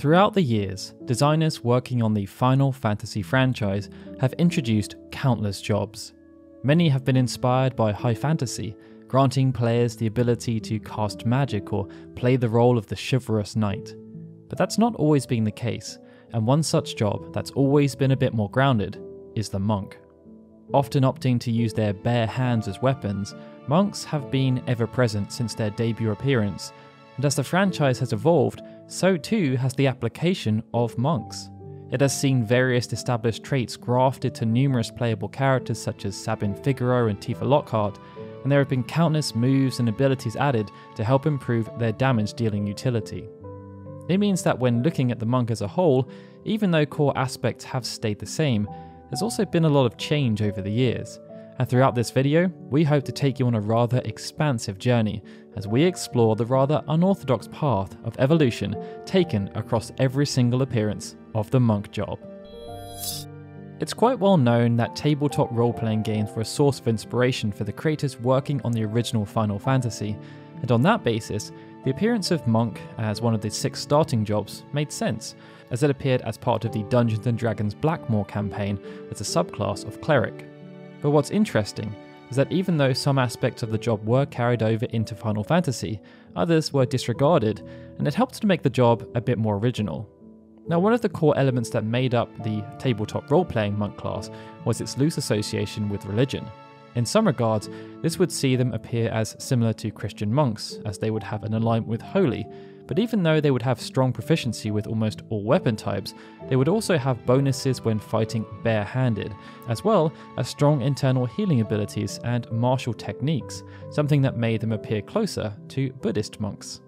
Throughout the years, designers working on the Final Fantasy franchise have introduced countless jobs. Many have been inspired by high fantasy, granting players the ability to cast magic or play the role of the chivalrous knight. But that's not always been the case, and one such job that's always been a bit more grounded is the monk. Often opting to use their bare hands as weapons, monks have been ever present since their debut appearance, and as the franchise has evolved, so too has the application of monks. It has seen various established traits grafted to numerous playable characters such as Sabin Figaro and Tifa Lockhart, and there have been countless moves and abilities added to help improve their damage dealing utility. It means that when looking at the monk as a whole, even though core aspects have stayed the same, there's also been a lot of change over the years. And throughout this video, we hope to take you on a rather expansive journey as we explore the rather unorthodox path of evolution taken across every single appearance of the monk job. It's quite well known that tabletop role playing games were a source of inspiration for the creators working on the original Final Fantasy, and on that basis, the appearance of Monk as one of the six starting jobs made sense, as it appeared as part of the Dungeons and Dragons Blackmoor campaign as a subclass of Cleric. But what's interesting is that even though some aspects of the job were carried over into Final Fantasy, others were disregarded, and it helped to make the job a bit more original. Now, one of the core elements that made up the tabletop role playing monk class was its loose association with religion. In some regards, this would see them appear as similar to Christian monks, as they would have an alignment with holy, but even though they would have strong proficiency with almost all weapon types, they would also have bonuses when fighting barehanded, as well as strong internal healing abilities and martial techniques, something that made them appear closer to Buddhist monks.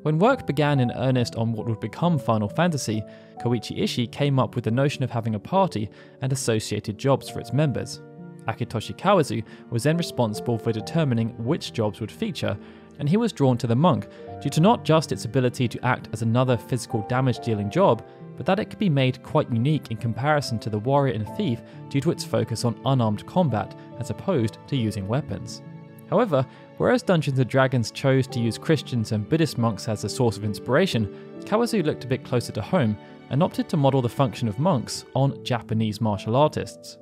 When work began in earnest on what would become Final Fantasy, Koichi Ishii came up with the notion of having a party and associated jobs for its members. Akitoshi Kawazu was then responsible for determining which jobs would feature and he was drawn to the monk due to not just its ability to act as another physical damage dealing job, but that it could be made quite unique in comparison to the warrior and thief due to its focus on unarmed combat as opposed to using weapons. However, whereas Dungeons & Dragons chose to use Christians and Buddhist monks as a source of inspiration, Kawazu looked a bit closer to home and opted to model the function of monks on Japanese martial artists.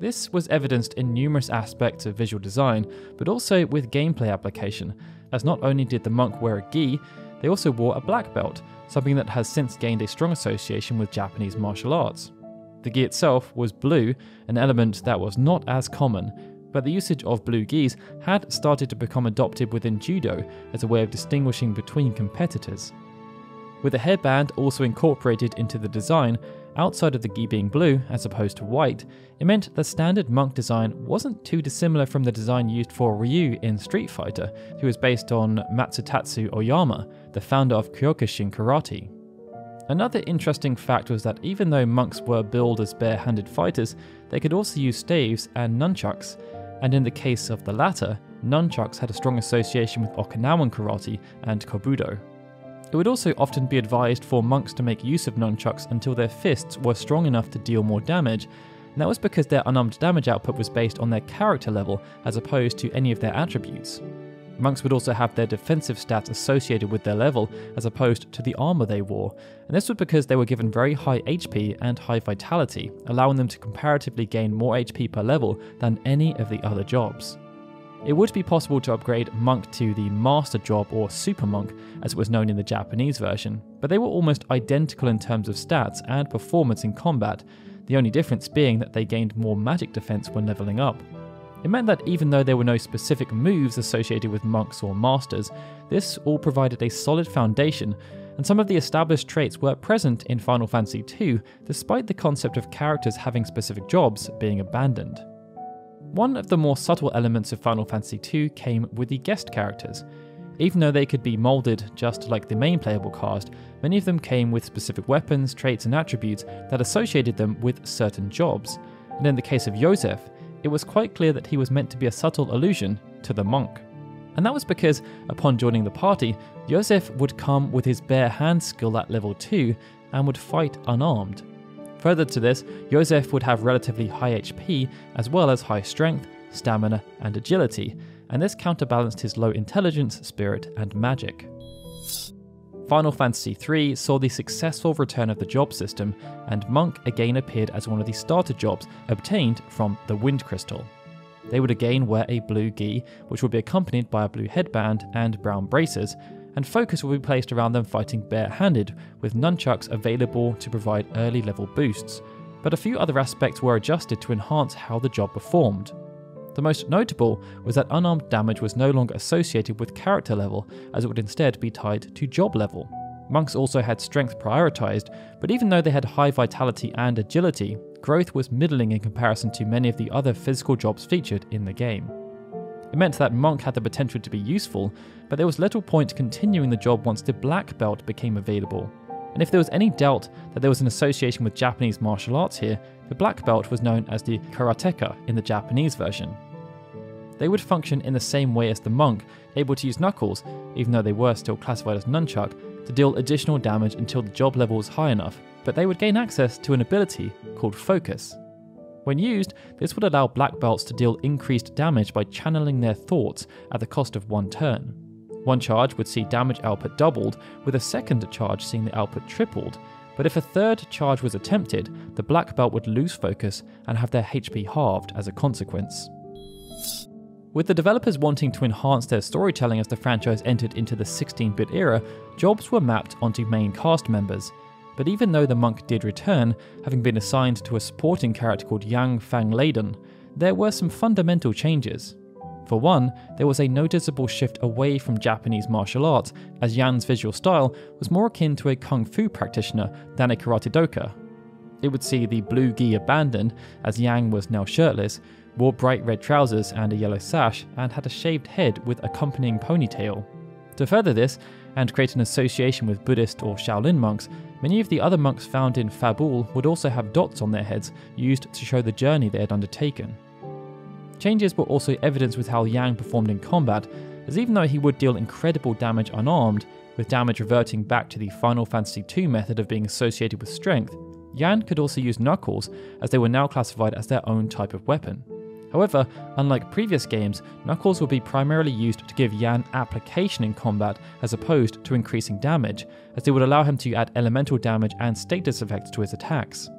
This was evidenced in numerous aspects of visual design, but also with gameplay application, as not only did the monk wear a gi, they also wore a black belt, something that has since gained a strong association with Japanese martial arts. The gi itself was blue, an element that was not as common, but the usage of blue gis had started to become adopted within judo as a way of distinguishing between competitors. With a headband also incorporated into the design, Outside of the gi being blue, as opposed to white, it meant the standard monk design wasn't too dissimilar from the design used for Ryu in Street Fighter, who was based on Masutatsu Oyama, the founder of Kyokushin Karate. Another interesting fact was that even though monks were billed as bare-handed fighters, they could also use staves and nunchucks, and in the case of the latter, nunchucks had a strong association with Okinawan karate and kobudo. It would also often be advised for monks to make use of nunchucks until their fists were strong enough to deal more damage, and that was because their unarmed damage output was based on their character level as opposed to any of their attributes. Monks would also have their defensive stats associated with their level as opposed to the armor they wore, and this was because they were given very high HP and high vitality, allowing them to comparatively gain more HP per level than any of the other jobs. It would be possible to upgrade Monk to the Master Job or Super Monk, as it was known in the Japanese version, but they were almost identical in terms of stats and performance in combat, the only difference being that they gained more magic defense when leveling up. It meant that even though there were no specific moves associated with monks or masters, this all provided a solid foundation, and some of the established traits were present in Final Fantasy II, despite the concept of characters having specific jobs being abandoned. One of the more subtle elements of Final Fantasy II came with the guest characters. Even though they could be moulded just like the main playable cast, many of them came with specific weapons, traits, and attributes that associated them with certain jobs. And in the case of Yosef, it was quite clear that he was meant to be a subtle allusion to the monk. And that was because, upon joining the party, Yosef would come with his bare hand skill at level 2 and would fight unarmed. Further to this, Yosef would have relatively high HP as well as high strength, stamina, and agility, and this counterbalanced his low intelligence, spirit, and magic. Final Fantasy III saw the successful return of the job system, and Monk again appeared as one of the starter jobs obtained from the Wind Crystal. They would again wear a blue gi, which would be accompanied by a blue headband and brown braces, and focus will be placed around them fighting barehanded, with nunchucks available to provide early level boosts. But a few other aspects were adjusted to enhance how the job performed. The most notable was that unarmed damage was no longer associated with character level, as it would instead be tied to job level. Monks also had strength prioritized, but even though they had high vitality and agility, growth was middling in comparison to many of the other physical jobs featured in the game. It meant that Monk had the potential to be useful, but there was little point continuing the job once the black belt became available. And if there was any doubt that there was an association with Japanese martial arts here, the black belt was known as the karateka in the Japanese version. They would function in the same way as the monk, able to use knuckles, even though they were still classified as nunchuck, to deal additional damage until the job level was high enough, but they would gain access to an ability called Focus. When used, this would allow black belts to deal increased damage by channeling their thoughts at the cost of one turn. One charge would see damage output doubled, with a second charge seeing the output tripled, but if a third charge was attempted, the black belt would lose focus and have their HP halved as a consequence. With the developers wanting to enhance their storytelling as the franchise entered into the 16 bit era, jobs were mapped onto main cast members. But even though the monk did return, having been assigned to a supporting character called Yang Fang Leiden, there were some fundamental changes. For one, there was a noticeable shift away from Japanese martial arts, as Yang's visual style was more akin to a kung fu practitioner than a karate doka. It would see the blue gi abandoned, as Yang was now shirtless, wore bright red trousers and a yellow sash, and had a shaved head with accompanying ponytail. To further this, and create an association with Buddhist or Shaolin monks, many of the other monks found in Fabul would also have dots on their heads used to show the journey they had undertaken. Changes were also evidenced with how Yang performed in combat, as even though he would deal incredible damage unarmed, with damage reverting back to the Final Fantasy II method of being associated with strength, Yang could also use knuckles, as they were now classified as their own type of weapon. However, unlike previous games, Knuckles would be primarily used to give Yang application in combat as opposed to increasing damage, as they would allow him to add elemental damage and status effects to his attacks.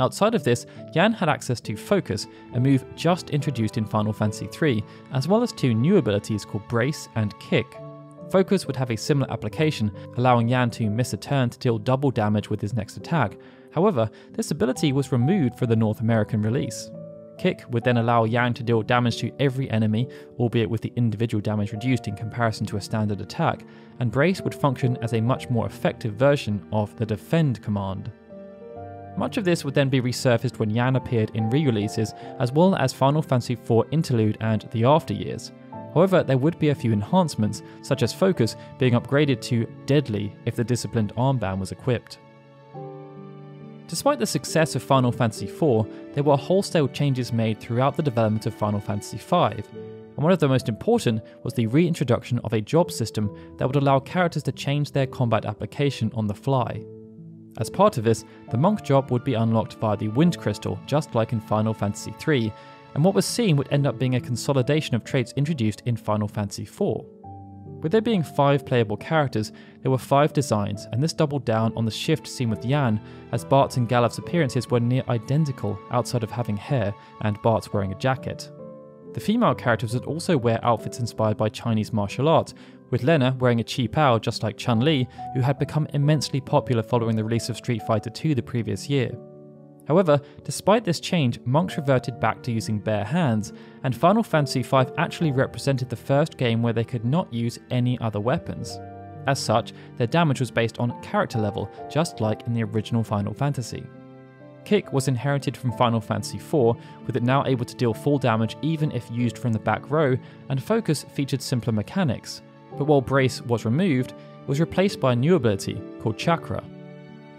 Outside of this, Yang had access to Focus, a move just introduced in Final Fantasy III, as well as two new abilities called Brace and Kick. Focus would have a similar application, allowing Yang to miss a turn to deal double damage with his next attack. However, this ability was removed for the North American release. Kick would then allow Yang to deal damage to every enemy, albeit with the individual damage reduced in comparison to a standard attack, and Brace would function as a much more effective version of the Defend command. Much of this would then be resurfaced when Yang appeared in re releases, as well as Final Fantasy IV Interlude and the After Years. However, there would be a few enhancements, such as Focus being upgraded to Deadly if the Disciplined Armband was equipped. Despite the success of Final Fantasy IV, there were wholesale changes made throughout the development of Final Fantasy V, and one of the most important was the reintroduction of a job system that would allow characters to change their combat application on the fly. As part of this, the monk job would be unlocked via the Wind Crystal, just like in Final Fantasy III, and what was seen would end up being a consolidation of traits introduced in Final Fantasy IV. With there being five playable characters, there were five designs, and this doubled down on the shift seen with Yang, as Bartz and Galuf's appearances were near identical outside of having hair and Bartz wearing a jacket. The female characters would also wear outfits inspired by Chinese martial arts, with Lenna wearing a chi pao just like Chun Li, who had become immensely popular following the release of Street Fighter II the previous year. However, despite this change, monks reverted back to using bare hands, and Final Fantasy V actually represented the first game where they could not use any other weapons. As such, their damage was based on character level, just like in the original Final Fantasy. Kick was inherited from Final Fantasy IV, with it now able to deal full damage even if used from the back row, and Focus featured simpler mechanics. But while Brace was removed, it was replaced by a new ability called Chakra,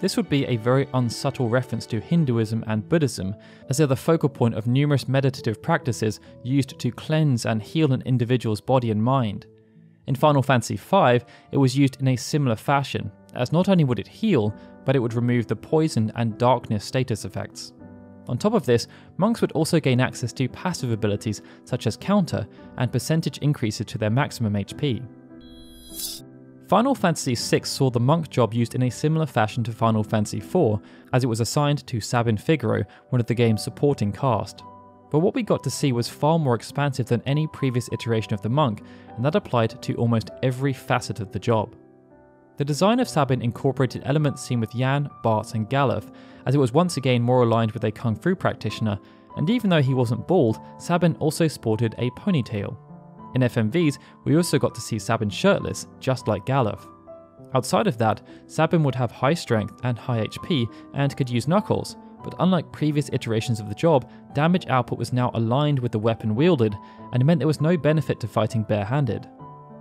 this would be a very unsubtle reference to Hinduism and Buddhism, as they're the focal point of numerous meditative practices used to cleanse and heal an individual's body and mind. In Final Fantasy V, it was used in a similar fashion, as not only would it heal, but it would remove the poison and darkness status effects. On top of this, monks would also gain access to passive abilities such as counter and percentage increases to their maximum HP. Final Fantasy VI saw the monk job used in a similar fashion to Final Fantasy IV, as it was assigned to Sabin Figaro, one of the game's supporting cast. But what we got to see was far more expansive than any previous iteration of the monk, and that applied to almost every facet of the job. The design of Sabin incorporated elements seen with Yang, Bartz, and Galuf, as it was once again more aligned with a kung fu practitioner, and even though he wasn't bald, Sabin also sported a ponytail. In FMVs, we also got to see Sabin shirtless, just like Galuf. Outside of that, Sabin would have high strength and high HP and could use knuckles, but unlike previous iterations of the job, damage output was now aligned with the weapon wielded, and meant there was no benefit to fighting barehanded.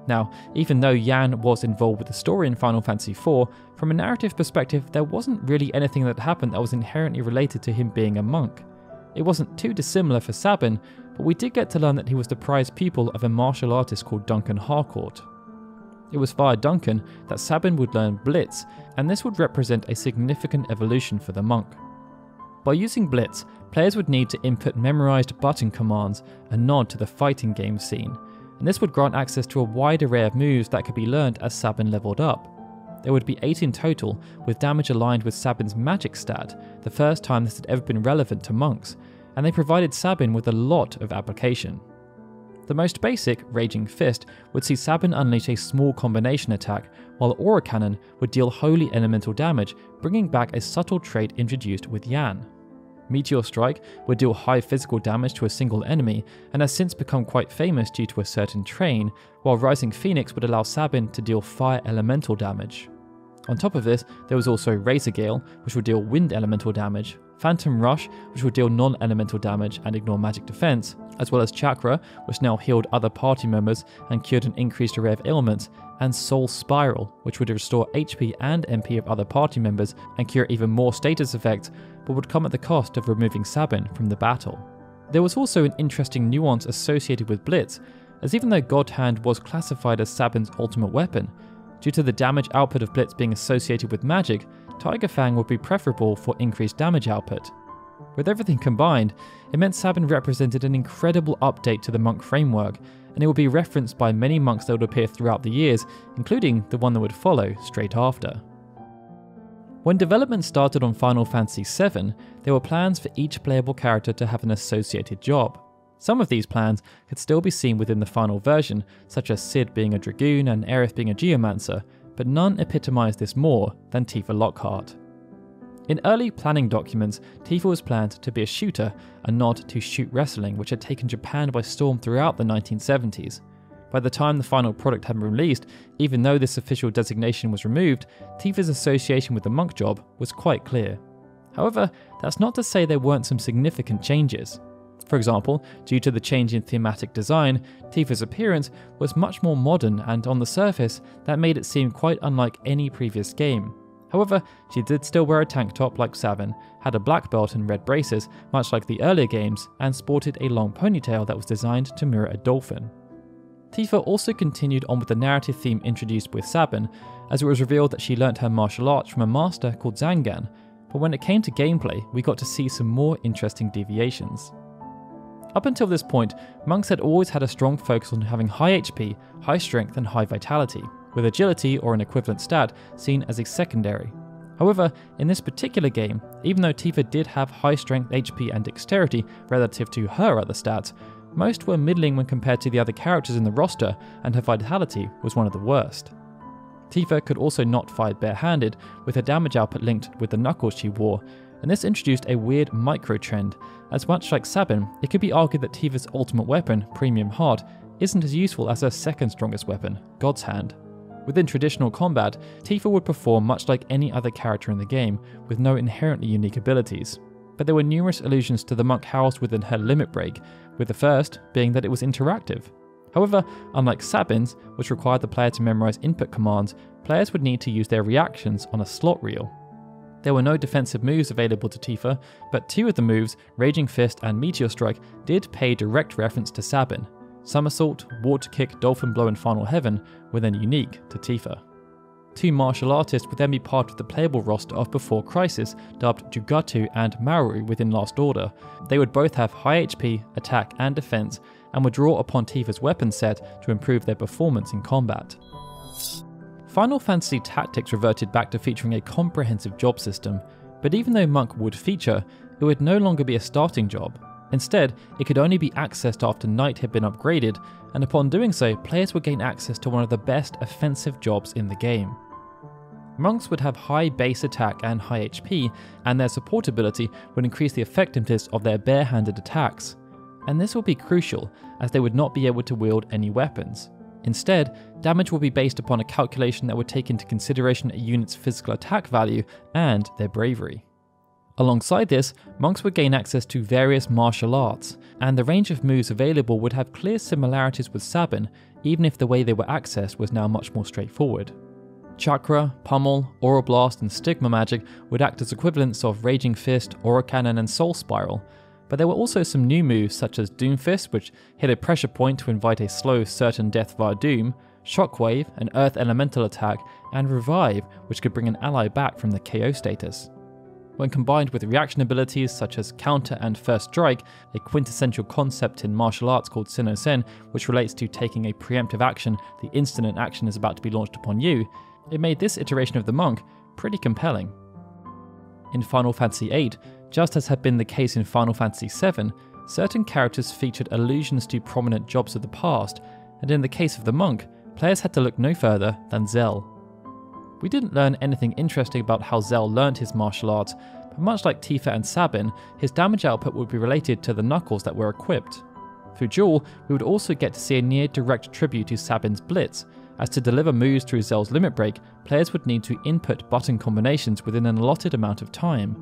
Now, even though Yang was involved with the story in Final Fantasy IV, from a narrative perspective, there wasn't really anything that happened that was inherently related to him being a monk. It wasn't too dissimilar for Sabin, but we did get to learn that he was the prized pupil of a martial artist called Duncan Harcourt. It was via Duncan that Sabin would learn Blitz, and this would represent a significant evolution for the monk. By using Blitz, players would need to input memorized button commands, a nod to the fighting game scene, and this would grant access to a wide array of moves that could be learned as Sabin leveled up. There would be 8 in total, with damage aligned with Sabin's magic stat, the first time this had ever been relevant to monks, and they provided Sabin with a lot of application. The most basic, Raging Fist, would see Sabin unleash a small combination attack, while Aura Cannon would deal holy elemental damage, bringing back a subtle trait introduced with Yang. Meteor Strike would deal high physical damage to a single enemy and has since become quite famous due to a certain train, while Rising Phoenix would allow Sabin to deal fire elemental damage. On top of this, there was also Razor Gale, which would deal wind elemental damage, Phantom Rush, which would deal non elemental damage and ignore magic defense, as well as Chakra, which now healed other party members and cured an increased array of ailments, and Soul Spiral, which would restore HP and MP of other party members and cure even more status effects, but would come at the cost of removing Sabin from the battle. There was also an interesting nuance associated with Blitz, as even though God Hand was classified as Sabin's ultimate weapon, due to the damage output of Blitz being associated with magic, Tiger Fang would be preferable for increased damage output. With everything combined, it meant Sabin represented an incredible update to the monk framework, and it would be referenced by many monks that would appear throughout the years, including the one that would follow straight after. When development started on Final Fantasy VII, there were plans for each playable character to have an associated job. Some of these plans could still be seen within the final version, such as Cid being a Dragoon and Aerith being a Geomancer, but none epitomised this more than Tifa Lockhart. In early planning documents, Tifa was planned to be a shooter, a nod to shoot wrestling, which had taken Japan by storm throughout the 1970s. By the time the final product had been released, even though this official designation was removed, Tifa's association with the monk job was quite clear. However, that's not to say there weren't some significant changes. For example, due to the change in thematic design, Tifa's appearance was much more modern and on the surface, that made it seem quite unlike any previous game. However, she did still wear a tank top like Sabin, had a black belt and red braces, much like the earlier games, and sported a long ponytail that was designed to mirror a dolphin. Tifa also continued on with the narrative theme introduced with Sabin, as it was revealed that she learnt her martial arts from a master called Zangan, but when it came to gameplay, we got to see some more interesting deviations. Up until this point, monks had always had a strong focus on having high HP, high strength, and high vitality, with agility or an equivalent stat seen as a secondary. However, in this particular game, even though Tifa did have high strength, HP, and dexterity relative to her other stats, most were middling when compared to the other characters in the roster, and her vitality was one of the worst. Tifa could also not fight barehanded, with her damage output linked with the knuckles she wore, and this introduced a weird micro trend, as much like Sabin, it could be argued that Tifa's ultimate weapon, Premium Heart, isn't as useful as her second strongest weapon, God's Hand. Within traditional combat, Tifa would perform much like any other character in the game, with no inherently unique abilities. But there were numerous allusions to the monk housed within her limit break, with the first being that it was interactive. However, unlike Sabin's, which required the player to memorize input commands, players would need to use their reactions on a slot reel. There were no defensive moves available to Tifa, but two of the moves, Raging Fist and Meteor Strike, did pay direct reference to Sabin. Somersault, Water Kick, Dolphin Blow, and Final Heaven were then unique to Tifa. Two martial artists would then be part of the playable roster of Before Crisis, dubbed Jugatu and Maru within Last Order. They would both have high HP, attack, and defense, and would draw upon Tifa's weapon set to improve their performance in combat. Final Fantasy Tactics reverted back to featuring a comprehensive job system, but even though Monk would feature, it would no longer be a starting job. Instead, it could only be accessed after Knight had been upgraded, and upon doing so, players would gain access to one of the best offensive jobs in the game. Monks would have high base attack and high HP, and their support ability would increase the effectiveness of their barehanded attacks. And this will be crucial, as they would not be able to wield any weapons. Instead, damage will be based upon a calculation that would take into consideration a unit's physical attack value and their bravery. Alongside this, monks would gain access to various martial arts, and the range of moves available would have clear similarities with Sabin, even if the way they were accessed was now much more straightforward. Chakra, Pummel, Aura Blast, and Stigma magic would act as equivalents of Raging Fist, Aura Cannon, and Soul Spiral, but there were also some new moves such as Doomfist, which hit a pressure point to invite a slow, certain death via Doom, Shockwave, an Earth Elemental attack, and Revive, which could bring an ally back from the KO status. When combined with reaction abilities such as Counter and First Strike, a quintessential concept in martial arts called Sinnoh Sen, which relates to taking a preemptive action the instant an action is about to be launched upon you, it made this iteration of the monk pretty compelling. In Final Fantasy VIII, just as had been the case in Final Fantasy VII, certain characters featured allusions to prominent jobs of the past, and in the case of the monk, players had to look no further than Zell. We didn't learn anything interesting about how Zell learned his martial arts, but much like Tifa and Sabin, his damage output would be related to the knuckles that were equipped. Through Duel, we would also get to see a near direct tribute to Sabin's Blitz, as to deliver moves through Zell's limit break, players would need to input button combinations within an allotted amount of time.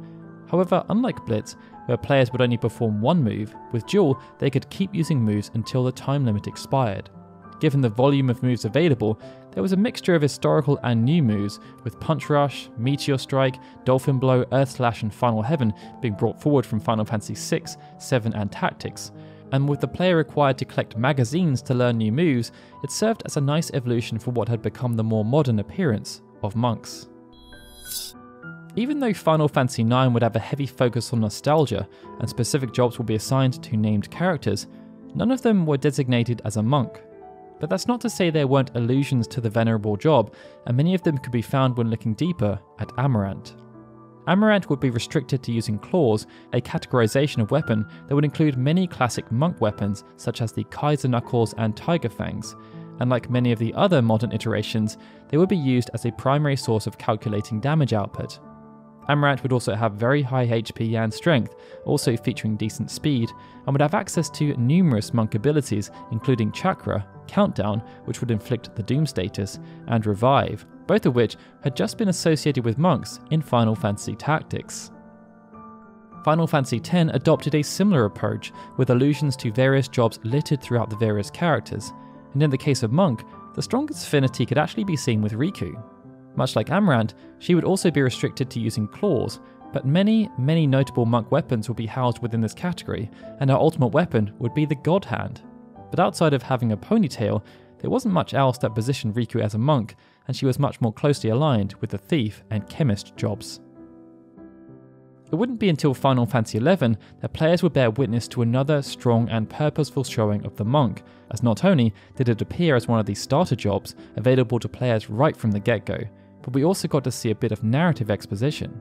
However, unlike Blitz, where players would only perform one move, with Duel, they could keep using moves until the time limit expired. Given the volume of moves available, there was a mixture of historical and new moves, with Punch Rush, Meteor Strike, Dolphin Blow, Earth Slash, and Final Heaven being brought forward from Final Fantasy VI, 7, and Tactics. And with the player required to collect magazines to learn new moves, it served as a nice evolution for what had become the more modern appearance of monks. Even though Final Fantasy IX would have a heavy focus on nostalgia and specific jobs will be assigned to named characters, none of them were designated as a monk. But that's not to say there weren't allusions to the venerable job, and many of them could be found when looking deeper at Amarant. Amarant would be restricted to using claws, a categorization of weapon that would include many classic monk weapons such as the Kaiser Knuckles and Tiger Fangs, and like many of the other modern iterations, they would be used as a primary source of calculating damage output. Amarant would also have very high HP and strength, also featuring decent speed, and would have access to numerous monk abilities, including Chakra, Countdown, which would inflict the Doom status, and Revive, both of which had just been associated with monks in Final Fantasy Tactics. Final Fantasy X adopted a similar approach, with allusions to various jobs littered throughout the various characters, and in the case of Monk, the strongest affinity could actually be seen with Rikku. Much like Amarant, she would also be restricted to using claws, but many, many notable monk weapons would be housed within this category, and her ultimate weapon would be the God Hand. But outside of having a ponytail, there wasn't much else that positioned Rikku as a monk, and she was much more closely aligned with the thief and chemist jobs. It wouldn't be until Final Fantasy XI that players would bear witness to another strong and purposeful showing of the monk, as not only did it appear as one of the starter jobs available to players right from the get go, but we also got to see a bit of narrative exposition.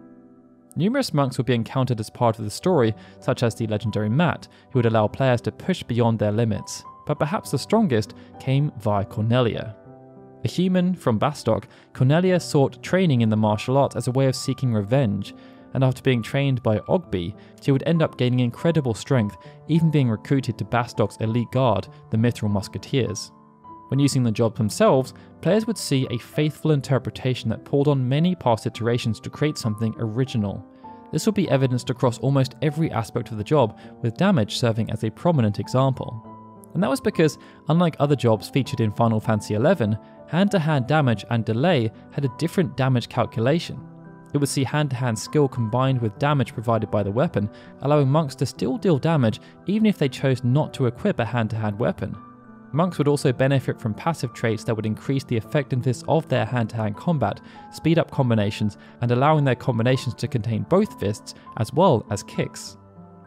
Numerous monks would be encountered as part of the story, such as the legendary Maat, who would allow players to push beyond their limits, but perhaps the strongest came via Cornelia. A human from Bastok, Cornelia sought training in the martial arts as a way of seeking revenge, and after being trained by Oggbi, she would end up gaining incredible strength, even being recruited to Bastok's elite guard, the Mithril Musketeers. When using the job themselves, players would see a faithful interpretation that pulled on many past iterations to create something original. This would be evidenced across almost every aspect of the job, with damage serving as a prominent example. And that was because, unlike other jobs featured in Final Fantasy XI, hand to hand damage and delay had a different damage calculation. It would see hand to hand skill combined with damage provided by the weapon, allowing monks to still deal damage even if they chose not to equip a hand to hand weapon. Monks would also benefit from passive traits that would increase the effectiveness of their hand to hand combat, speed up combinations, and allowing their combinations to contain both fists as well as kicks.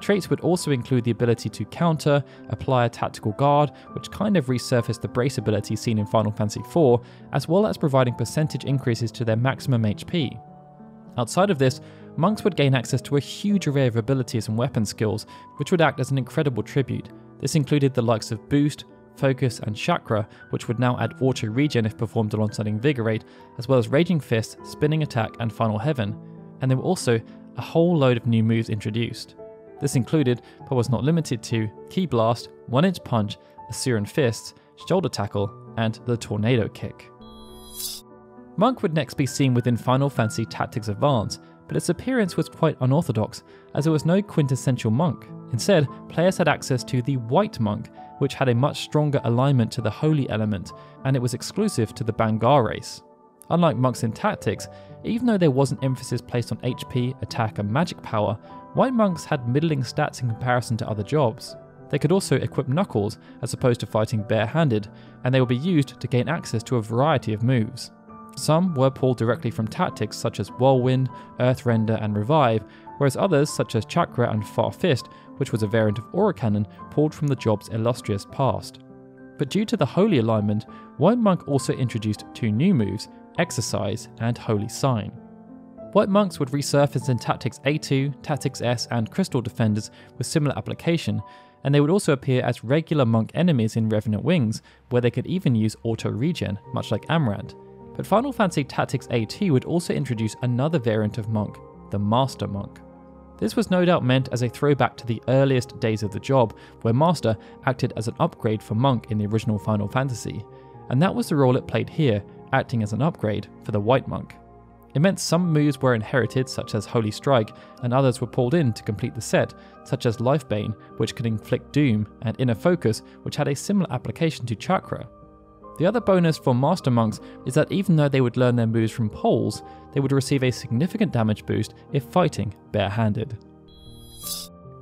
Traits would also include the ability to counter, apply a tactical guard, which kind of resurfaced the brace ability seen in Final Fantasy IV, as well as providing percentage increases to their maximum HP. Outside of this, monks would gain access to a huge array of abilities and weapon skills, which would act as an incredible tribute. This included the likes of Boost, Focus, and Chakra, which would now add auto regen if performed alongside Invigorate, as well as Raging Fist, Spinning Attack, and Final Heaven. And there were also a whole load of new moves introduced. This included, but was not limited to, Key Blast, One Inch Punch, Asuran Fists, Shoulder Tackle, and the Tornado Kick. Monk would next be seen within Final Fantasy Tactics Advance, but its appearance was quite unorthodox, as there was no quintessential monk. Instead, players had access to the White Monk, which had a much stronger alignment to the holy element, and it was exclusive to the Bangaa race. Unlike monks in Tactics, even though there was an emphasis placed on HP, attack, and magic power, white monks had middling stats in comparison to other jobs. They could also equip knuckles as opposed to fighting barehanded, and they would be used to gain access to a variety of moves. Some were pulled directly from tactics such as Whirlwind, Earthrender, and Revive, whereas others, such as Chakra and Far Fist, which was a variant of Aura Cannon, pulled from the job's illustrious past. But due to the Holy alignment, White Monk also introduced two new moves, Exorcise and Holy Sign. White Monks would resurface in Tactics A2, Tactics S, and Crystal Defenders with similar application, and they would also appear as regular monk enemies in Revenant Wings, where they could even use auto regen, much like Amarant. But Final Fantasy Tactics A2 would also introduce another variant of monk, the Master Monk. This was no doubt meant as a throwback to the earliest days of the job, where Master acted as an upgrade for Monk in the original Final Fantasy, and that was the role it played here, acting as an upgrade for the White Monk. It meant some moves were inherited, such as Holy Strike, and others were pulled in to complete the set, such as Lifebane, which could inflict doom, and Inner Focus, which had a similar application to Chakra. The other bonus for Master Monks is that even though they would learn their moves from poles, they would receive a significant damage boost if fighting barehanded.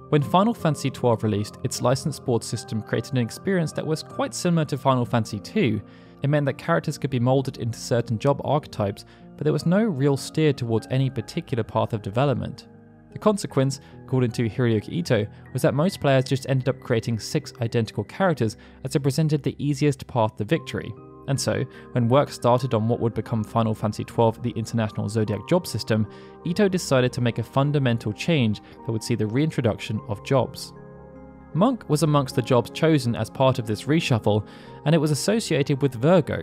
When Final Fantasy XII released, its licensed board system created an experience that was quite similar to Final Fantasy II. It meant that characters could be molded into certain job archetypes, but there was no real steer towards any particular path of development. The consequence, according to Hiroyuki Ito, was that most players just ended up creating six identical characters as it presented the easiest path to victory. And so, when work started on what would become Final Fantasy XII, the International Zodiac job system, Ito decided to make a fundamental change that would see the reintroduction of jobs. Monk was amongst the jobs chosen as part of this reshuffle, and it was associated with Virgo,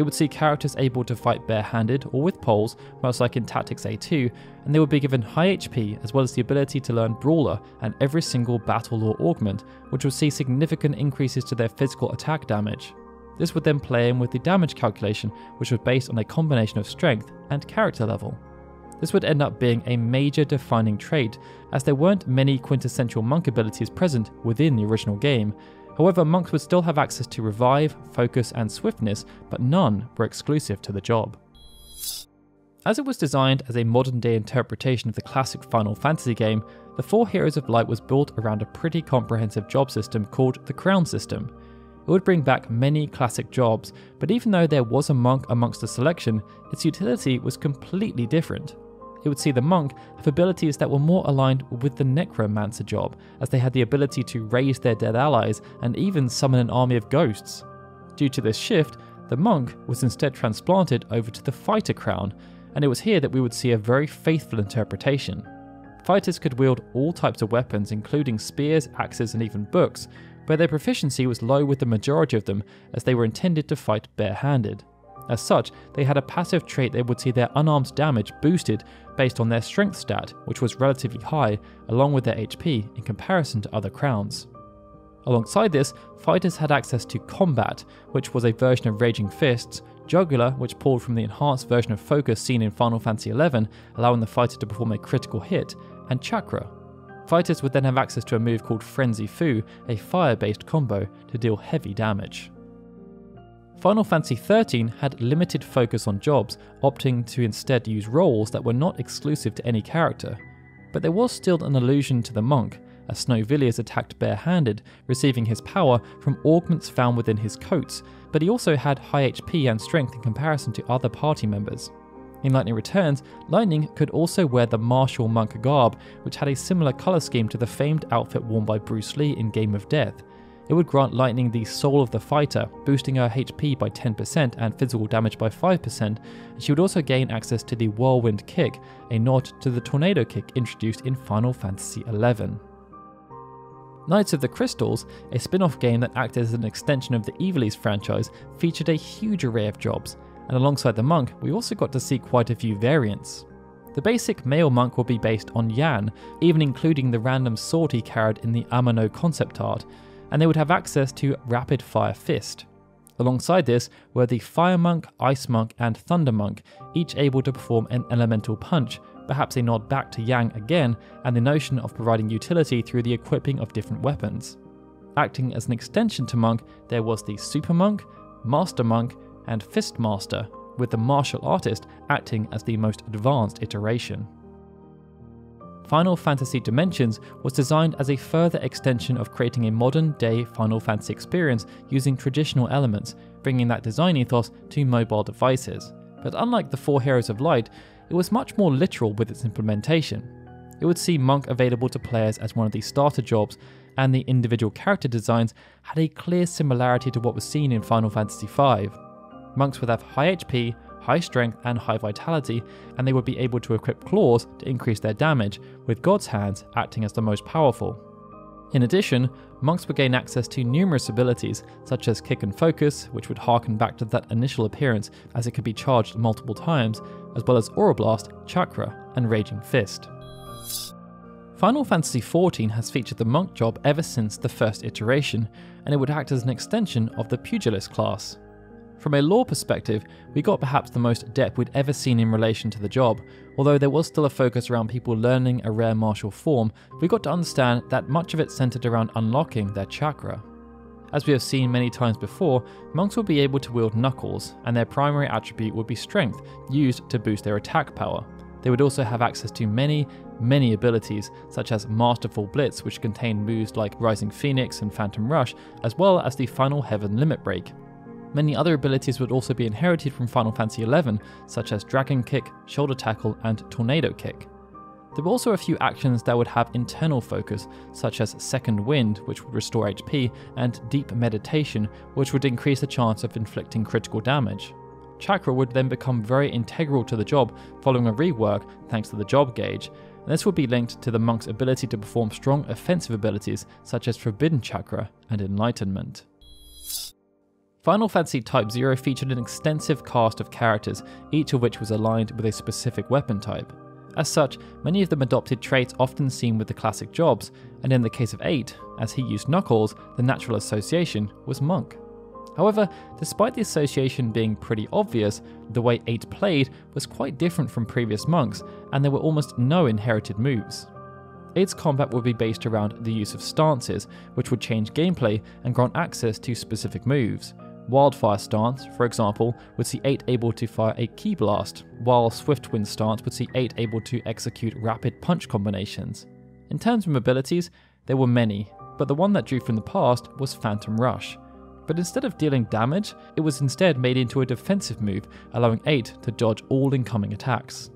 it would see characters able to fight barehanded or with poles, much like in Tactics A2, and they would be given high HP as well as the ability to learn Brawler and every single battle lore augment, which would see significant increases to their physical attack damage. This would then play in with the damage calculation, which was based on a combination of strength and character level. This would end up being a major defining trait, as there weren't many quintessential monk abilities present within the original game, However, monks would still have access to revive, focus, and swiftness, but none were exclusive to the job. As it was designed as a modern day interpretation of the classic Final Fantasy game, the Four Heroes of Light was built around a pretty comprehensive job system called the Crown System. It would bring back many classic jobs, but even though there was a monk amongst the selection, its utility was completely different it would see the monk have abilities that were more aligned with the necromancer job, as they had the ability to raise their dead allies and even summon an army of ghosts. Due to this shift, the monk was instead transplanted over to the fighter crown, and it was here that we would see a very faithful interpretation. Fighters could wield all types of weapons, including spears, axes, and even books, but their proficiency was low with the majority of them, as they were intended to fight barehanded. As such, they had a passive trait that would see their unarmed damage boosted based on their strength stat, which was relatively high, along with their HP in comparison to other crowns. Alongside this, fighters had access to Combat, which was a version of Raging Fists, Jugular, which pulled from the enhanced version of Focus seen in Final Fantasy XI, allowing the fighter to perform a critical hit, and Chakra. Fighters would then have access to a move called Frenzy Fu, a fire based combo, to deal heavy damage. Final Fantasy XIII had limited focus on jobs, opting to instead use roles that were not exclusive to any character. But there was still an allusion to the monk, as Snow Villiers attacked barehanded, receiving his power from augments found within his coats, but he also had high HP and strength in comparison to other party members. In Lightning Returns, Lightning could also wear the martial monk garb, which had a similar colour scheme to the famed outfit worn by Bruce Lee in Game of Death. It would grant Lightning the soul of the fighter, boosting her HP by 10% and physical damage by 5%, and she would also gain access to the Whirlwind Kick, a nod to the Tornado Kick introduced in Final Fantasy XI. Knights of the Crystals, a spin off game that acted as an extension of the Ivalice franchise, featured a huge array of jobs, and alongside the monk, we also got to see quite a few variants. The basic male monk will be based on Yang, even including the random sword he carried in the Amano concept art, and they would have access to Rapid Fire Fist. Alongside this were the Fire Monk, Ice Monk, and Thunder Monk, each able to perform an elemental punch, perhaps a nod back to Yang again, and the notion of providing utility through the equipping of different weapons. Acting as an extension to Monk, there was the Super Monk, Master Monk, and Fist Master, with the martial artist acting as the most advanced iteration. Final Fantasy Dimensions was designed as a further extension of creating a modern day Final Fantasy experience using traditional elements, bringing that design ethos to mobile devices. But unlike the Four Heroes of Light, it was much more literal with its implementation. It would see Monk available to players as one of the starter jobs, and the individual character designs had a clear similarity to what was seen in Final Fantasy V. Monks would have high HP, high strength, and high vitality, and they would be able to equip claws to increase their damage, with God's hands acting as the most powerful. In addition, monks would gain access to numerous abilities, such as Kick and Focus, which would harken back to that initial appearance as it could be charged multiple times, as well as Aura Blast, Chakra, and Raging Fist. Final Fantasy XIV has featured the monk job ever since the first iteration, and it would act as an extension of the Pugilist class. From a lore perspective, we got perhaps the most depth we'd ever seen in relation to the job. Although there was still a focus around people learning a rare martial form, we got to understand that much of it centered around unlocking their chakra. As we have seen many times before, monks will be able to wield knuckles, and their primary attribute would be strength, used to boost their attack power. They would also have access to many, many abilities, such as Masterful Blitz, which contain moves like Rising Phoenix and Phantom Rush, as well as the Final Heaven Limit Break. Many other abilities would also be inherited from Final Fantasy XI, such as Dragon Kick, Shoulder Tackle, and Tornado Kick. There were also a few actions that would have internal focus, such as Second Wind, which would restore HP, and Deep Meditation, which would increase the chance of inflicting critical damage. Chakra would then become very integral to the job following a rework thanks to the job gauge, and this would be linked to the monk's ability to perform strong offensive abilities such as Forbidden Chakra and Enlightenment. Final Fantasy Type 0 featured an extensive cast of characters, each of which was aligned with a specific weapon type. As such, many of them adopted traits often seen with the classic jobs, and in the case of 8, as he used Knuckles, the natural association was Monk. However, despite the association being pretty obvious, the way 8 played was quite different from previous monks, and there were almost no inherited moves. 8's combat would be based around the use of stances, which would change gameplay and grant access to specific moves, Wildfire stance, for example, would see 8 able to fire a key Blast, while Swiftwind stance would see 8 able to execute rapid punch combinations. In terms of abilities, there were many, but the one that drew from the past was Phantom Rush. But instead of dealing damage, it was instead made into a defensive move, allowing 8 to dodge all incoming attacks.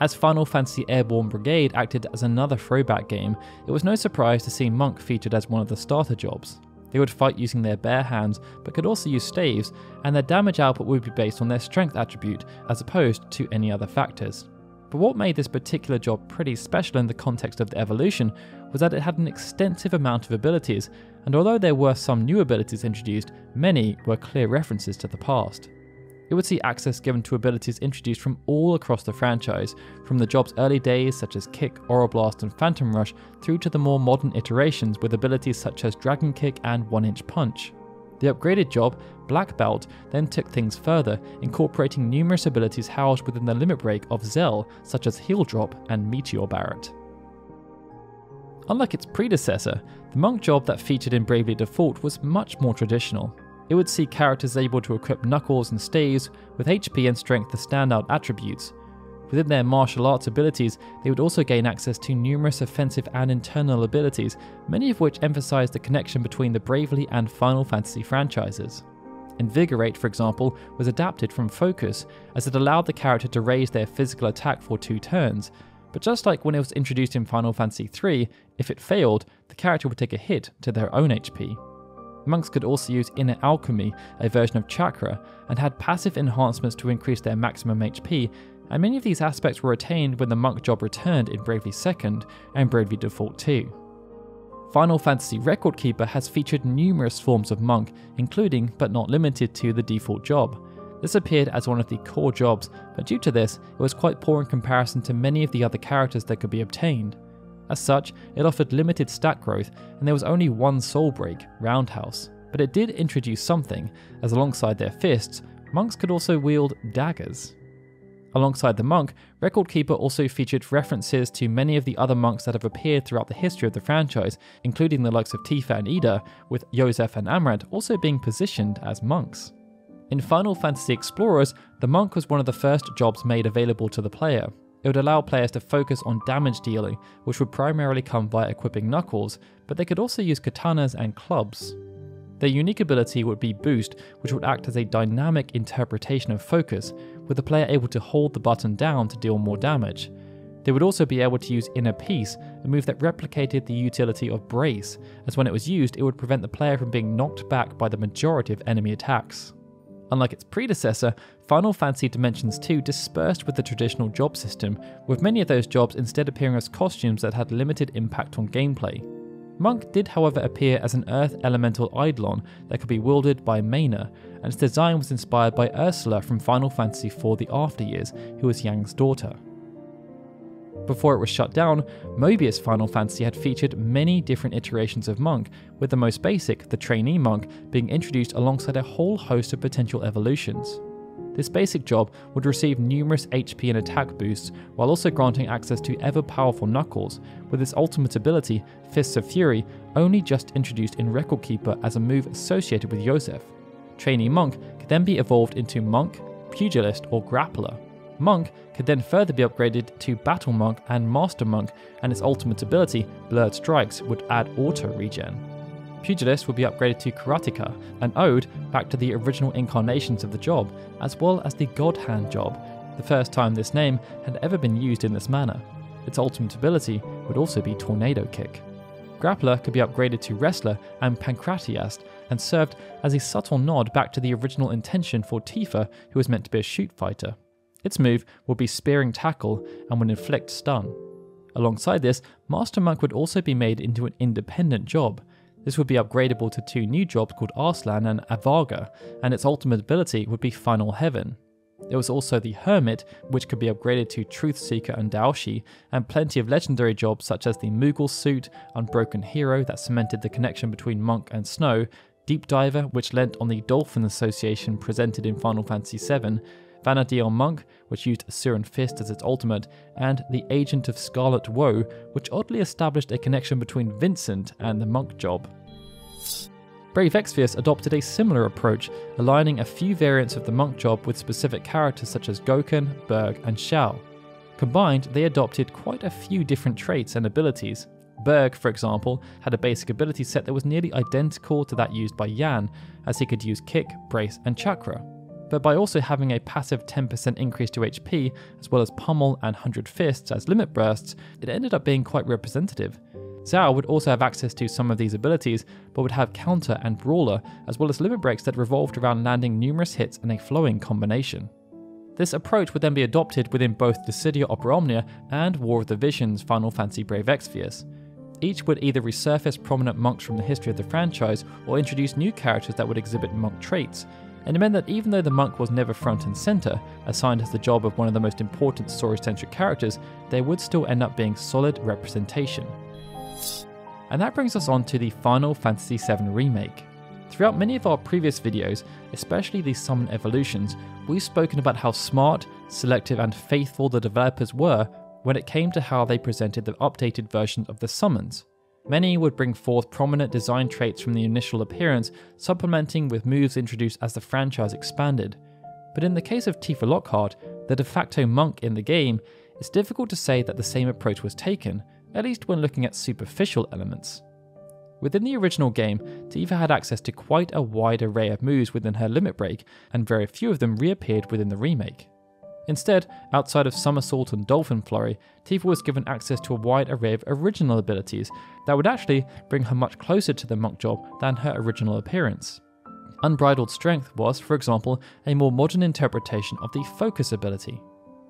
As Final Fantasy Airborne Brigade acted as another throwback game, it was no surprise to see Monk featured as one of the starter jobs. They would fight using their bare hands, but could also use staves, and their damage output would be based on their strength attribute as opposed to any other factors. But what made this particular job pretty special in the context of the evolution was that it had an extensive amount of abilities, and although there were some new abilities introduced, many were clear references to the past. It would see access given to abilities introduced from all across the franchise, from the job's early days such as Kick, Aura Blast, and Phantom Rush, through to the more modern iterations with abilities such as Dragon Kick and 1 Inch Punch. The upgraded job, Black Belt, then took things further, incorporating numerous abilities housed within the limit break of Zell, such as Heel Drop and Meteor Barret. Unlike its predecessor, the monk job that featured in Bravely Default was much more traditional. It would see characters able to equip knuckles and staves with HP and strength the standout attributes. Within their martial arts abilities, they would also gain access to numerous offensive and internal abilities, many of which emphasize the connection between the Bravely and Final Fantasy franchises. Invigorate, for example, was adapted from Focus, as it allowed the character to raise their physical attack for two turns. But just like when it was introduced in Final Fantasy III, if it failed, the character would take a hit to their own HP. Monks could also use Inner Alchemy, a version of Chakra, and had passive enhancements to increase their maximum HP, and many of these aspects were retained when the monk job returned in Bravely Second and Bravely Default 2. Final Fantasy Record Keeper has featured numerous forms of monk, including but not limited to the default job. This appeared as one of the core jobs, but due to this, it was quite poor in comparison to many of the other characters that could be obtained. As such, it offered limited stat growth, and there was only one soul break, Roundhouse. But it did introduce something, as alongside their fists, monks could also wield daggers. Alongside the monk, Record Keeper also featured references to many of the other monks that have appeared throughout the history of the franchise, including the likes of Tifa and Eda, with Yosef and Amarant also being positioned as monks. In Final Fantasy Explorers, the monk was one of the first jobs made available to the player. It would allow players to focus on damage dealing, which would primarily come via equipping knuckles, but they could also use katanas and clubs. Their unique ability would be Boost, which would act as a dynamic interpretation of focus, with the player able to hold the button down to deal more damage. They would also be able to use Inner Peace, a move that replicated the utility of Brace, as when it was used, it would prevent the player from being knocked back by the majority of enemy attacks. Unlike its predecessor, Final Fantasy Dimensions 2 dispersed with the traditional job system, with many of those jobs instead appearing as costumes that had limited impact on gameplay. Monk did, however, appear as an Earth Elemental Eidolon that could be wielded by Meina, and its design was inspired by Ursula from Final Fantasy IV The After Years, who was Yang's daughter. Before it was shut down, Mobius Final Fantasy had featured many different iterations of Monk, with the most basic, the Trainee Monk, being introduced alongside a whole host of potential evolutions. This basic job would receive numerous HP and attack boosts, while also granting access to ever powerful Knuckles, with its ultimate ability, Fists of Fury, only just introduced in Record Keeper as a move associated with Yosef. Trainee Monk could then be evolved into Monk, Pugilist, or Grappler. Monk could then further be upgraded to Battle Monk and Master Monk, and its ultimate ability, Blurred Strikes, would add auto regen. Pugilist would be upgraded to Karateka, an ode back to the original incarnations of the job, as well as the God Hand job, the first time this name had ever been used in this manner. Its ultimate ability would also be Tornado Kick. Grappler could be upgraded to Wrestler and Pancratiast, and served as a subtle nod back to the original intention for Tifa, who was meant to be a shoot fighter. Its move would be Spearing Tackle and would inflict stun. Alongside this, Master Monk would also be made into an independent job, this would be upgradable to two new jobs called Arslan and Avaga, and its ultimate ability would be Final Heaven. There was also the Hermit, which could be upgraded to Truth Seeker and Daoshi, and plenty of legendary jobs such as the Moogle Suit, Unbroken Hero that cemented the connection between Monk and Snow, Deep Diver, which lent on the Dolphin Association presented in Final Fantasy VII, Vana'diel Monk, which used Asuran Fist as its ultimate, and the Agent of Scarlet Woe, which oddly established a connection between Vincent and the Monk job. Brave Exvius adopted a similar approach, aligning a few variants of the monk job with specific characters such as Gouken, Berg, and Xiao. Combined, they adopted quite a few different traits and abilities. Berg, for example, had a basic ability set that was nearly identical to that used by Yang, as he could use Kick, Brace, and Chakra but by also having a passive 10% increase to HP, as well as Pummel and 100 Fists as limit bursts, it ended up being quite representative. Xiao would also have access to some of these abilities, but would have Counter and Brawler, as well as limit breaks that revolved around landing numerous hits in a flowing combination. This approach would then be adopted within both Dissidia Opera Omnia and War of the Visions Final Fantasy Brave Exvius. Each would either resurface prominent monks from the history of the franchise or introduce new characters that would exhibit monk traits, and it meant that even though the monk was never front and centre, assigned as the job of one of the most important story centric characters, they would still end up being solid representation. And that brings us on to the Final Fantasy VII Remake. Throughout many of our previous videos, especially the Summon Evolutions, we've spoken about how smart, selective, and faithful the developers were when it came to how they presented the updated version of the summons. Many would bring forth prominent design traits from the initial appearance, supplementing with moves introduced as the franchise expanded. But in the case of Tifa Lockhart, the de facto monk in the game, it's difficult to say that the same approach was taken, at least when looking at superficial elements. Within the original game, Tifa had access to quite a wide array of moves within her limit break, and very few of them reappeared within the remake. Instead, outside of Somersault and Dolphin Flurry, Tifa was given access to a wide array of original abilities that would actually bring her much closer to the monk job than her original appearance. Unbridled Strength was, for example, a more modern interpretation of the Focus ability.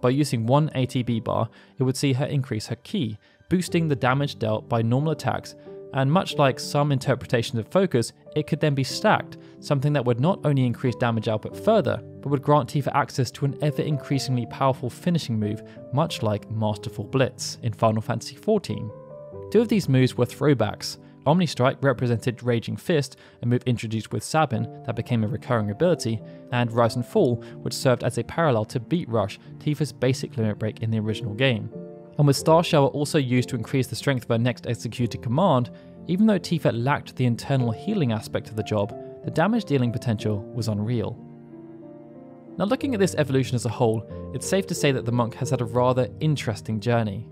By using one ATB bar, it would see her increase her ki, boosting the damage dealt by normal attacks and much like some interpretations of focus, it could then be stacked, something that would not only increase damage output further, but would grant Tifa access to an ever increasingly powerful finishing move, much like Masterful Blitz in Final Fantasy XIV. Two of these moves were throwbacks. Omni Strike represented Raging Fist, a move introduced with Sabin that became a recurring ability, and Rise and Fall, which served as a parallel to Beat Rush, Tifa's basic limit break in the original game. And with Star Shower also used to increase the strength of her next executed command, even though Tifa lacked the internal healing aspect of the job, the damage dealing potential was unreal. Now, looking at this evolution as a whole, it's safe to say that the monk has had a rather interesting journey.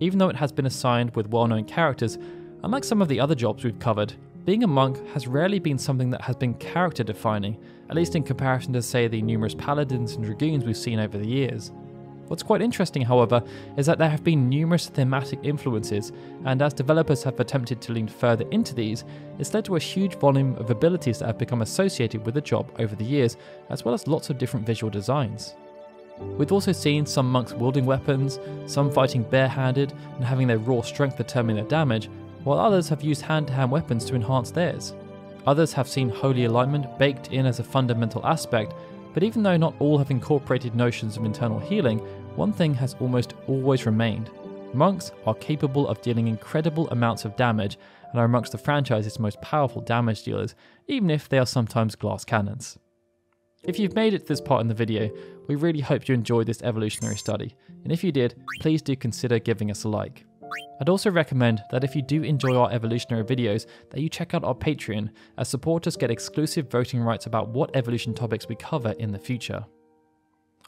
Even though it has been assigned with well known characters, unlike some of the other jobs we've covered, being a monk has rarely been something that has been character defining, at least in comparison to, say, the numerous paladins and dragoons we've seen over the years. What's quite interesting, however, is that there have been numerous thematic influences, and as developers have attempted to lean further into these, it's led to a huge volume of abilities that have become associated with the job over the years, as well as lots of different visual designs. We've also seen some monks wielding weapons, some fighting barehanded and having their raw strength determine their damage, while others have used hand to hand weapons to enhance theirs. Others have seen holy alignment baked in as a fundamental aspect, but even though not all have incorporated notions of internal healing, one thing has almost always remained. Monks are capable of dealing incredible amounts of damage and are amongst the franchise's most powerful damage dealers, even if they are sometimes glass cannons. If you've made it to this part in the video, we really hope you enjoyed this evolutionary study, and if you did, please do consider giving us a like. I'd also recommend that if you do enjoy our evolutionary videos, that you check out our Patreon, as supporters get exclusive voting rights about what evolution topics we cover in the future.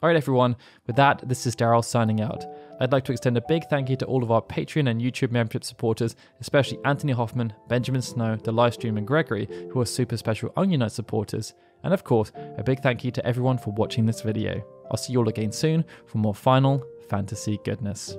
Alright everyone, with that, this is Daryl signing out. I'd like to extend a big thank you to all of our Patreon and YouTube membership supporters, especially Anthony Hoffman, Benjamin Snow, the livestream, and Gregory, who are super special Onion Knight supporters. And of course, a big thank you to everyone for watching this video. I'll see you all again soon for more Final Fantasy goodness.